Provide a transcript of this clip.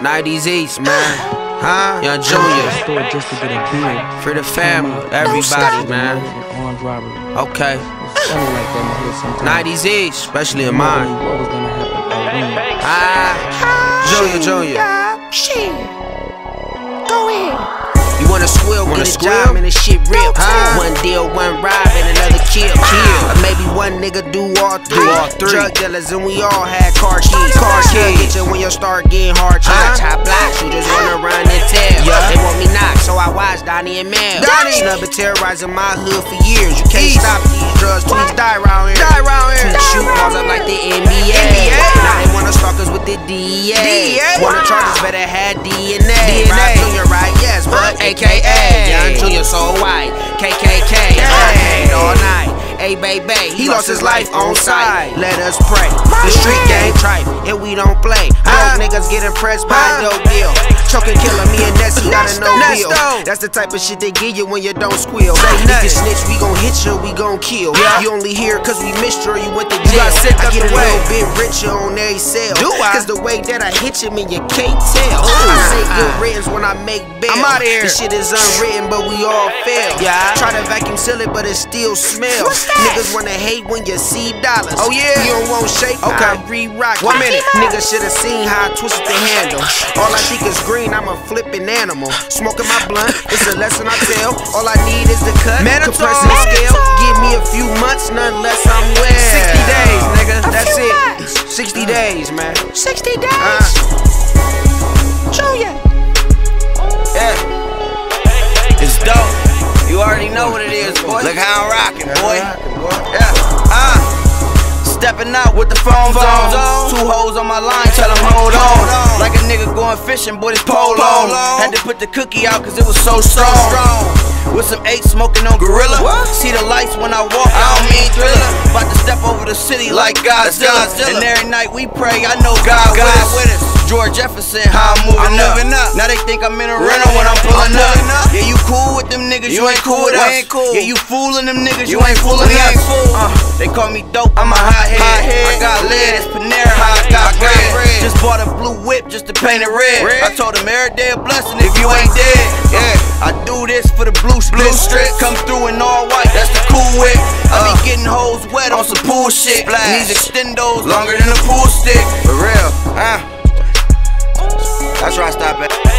90s East, man. Huh? Yung Junya. store just to get a beer. For the family, everybody, man. Okay. Something like that in the hood sometimes. 90s East, especially in mine. What was gonna happen? Ah, Junya, Junya. Shit. Go ahead. You wanna squill, Wanna get a squill? job and the shit real. Huh? One deal, one rob, and another kill. Kill. Or maybe one nigga do all three. all three. Drug dealers and we all had car keys. Car keys. Donnie and Mel. Donnie. Snub been terrorizing my hood for years. You can't East. stop these drugs, tweets die round here. Die round here. Tweets shoot balls up like the NBA. NBA. Now they wanna stalk us with the DEA. DEA. Wanna charge us better have DNA. DNA. Right, Junya, right? Yes, but AKA Yung Junya, so white. KKK. Hey. All night. Hey, baby, he, lost his life on sight. Let us pray. The street game tripe, and we don't play. Huh? Niggas get impressed by Huh? dope deal. Choking killer, me and Nessie got a no deal. That's the type of shit they give you when you don't squeal. Nothing. niggas snitch, we gon' hit you, we gon' kill. Yeah. You only here cause we missed you you went to jail. sent I get a way. little bit richer on every sale. Do I? Cause the way that I hit you, man, you can't tell. I say good riddance when I make bail. I'm outta here. This shit is unwritten, but we all fail. Yeah. Try to vacuum seal it, but it still smells. Niggas wanna hate when you see dollars. Oh, yeah. You don't want shake, Okay. I re-rock. One minute. Niggas should've seen how I twisted the handle. All I think is green, I'm a flipping animal. Smoking my blunt, it's a lesson I tell. All I need is the cut, Mannitol. compressing the scale. Give me a few months, none less I'm well. 60 days, nigga. A That's it. months. 60 days, man. 60 days. Uh, Junya. Yeah. It's dope. You already know what it is, boy. Look how I'm rocking, boy. Yeah. Uh. Stepping out with the phone hoes on going fishing, boy, this pole on. Had to put the cookie out cause it was so strong. With some eight smoking on gorilla. See the lights when I walk, I don't mean thriller. About to step over the city like Godzilla. And every night we pray, I know God, with us. George Jefferson, how I'm moving, up. Now they think I'm in a rental when I'm pulling up. Yeah, you cool with them niggas, you, ain't cool with us. Yeah, you fooling them niggas, you, ain't fooling us. Uh, they call me dope, I'm a hot head. I got lead, it's painted red. red. I told him every day a blessing if, if you, ain't dead. dead. Uh, yeah, I do this for the blue split strip. Come through in all white, that's the cool whip. I uh, be getting hoes wet on some pool shit. Flash. These extendos longer than a pool stick. For real, huh? That's where I stop at.